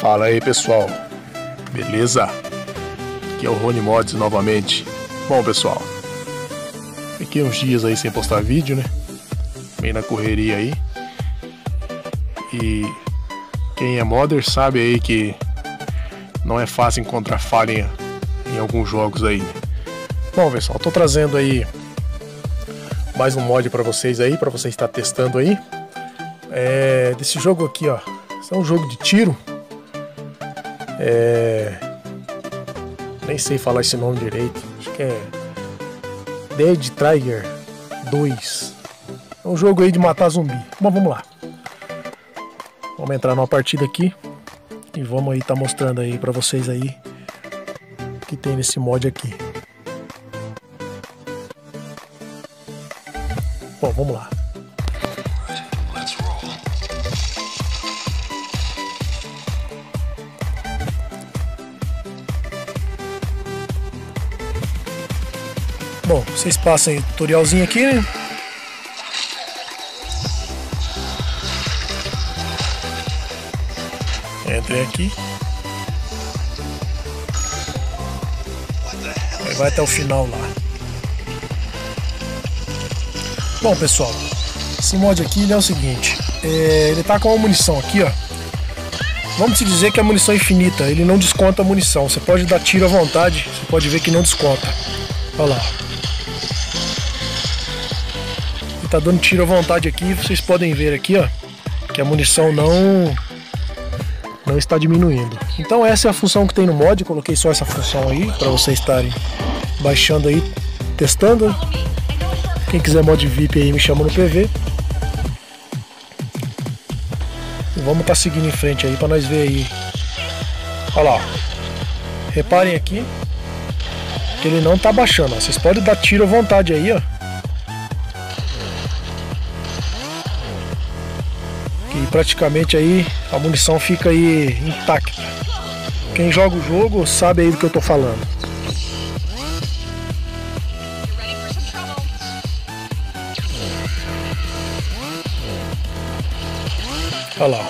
Fala aí pessoal, beleza? Aqui é o Rony Mods novamente. Bom pessoal, fiquei uns dias aí sem postar vídeo, né? Bem na correria aí. E quem é modder sabe aí que não é fácil encontrar falha em, alguns jogos aí. Bom pessoal, tô trazendo aí mais um mod para vocês aí, para vocês estar testando aí. É, desse jogo aqui, ó. Esse é um jogo de tiro. É, nem sei falar esse nome direito. Acho que é Dead Trigger 2. É um jogo aí de matar zumbi. Bom, vamos lá. Vamos entrar numa partida aqui e vamos aí tá mostrando aí para vocês aí o que tem nesse mod aqui. Bom, vamos lá. Bom, vocês passam o tutorialzinho aqui, né? Entrem aqui. Aí vai até o final lá. Bom, pessoal, esse mod aqui ele é o seguinte. É, ele tá com uma munição aqui, ó. Vamos dizer que é munição infinita. Ele não desconta a munição. Você pode dar tiro à vontade. Você pode ver que não desconta. Olha lá. Tá dando tiro à vontade aqui. Vocês podem ver aqui, ó. Que a munição não não está diminuindo. Então essa é a função que tem no mod. Coloquei só essa função aí para vocês estarem baixando aí, testando. Quem quiser mod VIP aí me chama no PV. E vamos estar tá seguindo em frente aí para nós ver aí. Olha lá. Reparem aqui que ele não tá baixando. Vocês podem dar tiro à vontade aí, ó. Que praticamente aí a munição fica aí intacta. Quem joga o jogo sabe aí do que eu tô falando. Olha lá.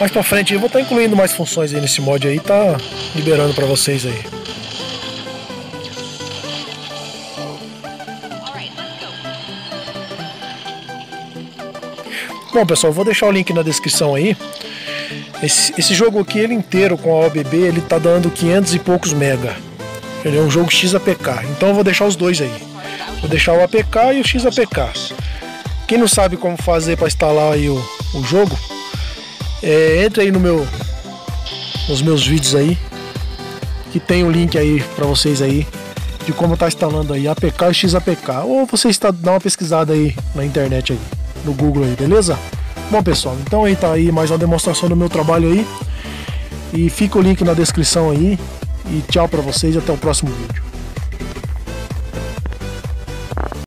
Mais pra frente eu vou estar tá incluindo mais funções aí nesse mod aí, tá liberando para vocês aí. Bom pessoal, vou deixar o link na descrição aí. Esse, esse jogo aqui, ele inteiro com a OBB, ele tá dando 500 e poucos mega. Ele é um jogo XAPK, então eu vou deixar os dois aí. Vou deixar o APK e o XAPK. Quem não sabe como fazer para instalar aí o, o jogo, é, entre aí no meu, nos meus vídeos aí, que tem o um link aí para vocês aí de como tá instalando aí APK e XAPK. Ou você está dá uma pesquisada aí na internet aí, no Google aí, beleza? Bom pessoal, então aí tá aí mais uma demonstração do meu trabalho aí. E fica o link na descrição aí. E tchau para vocês até o próximo vídeo.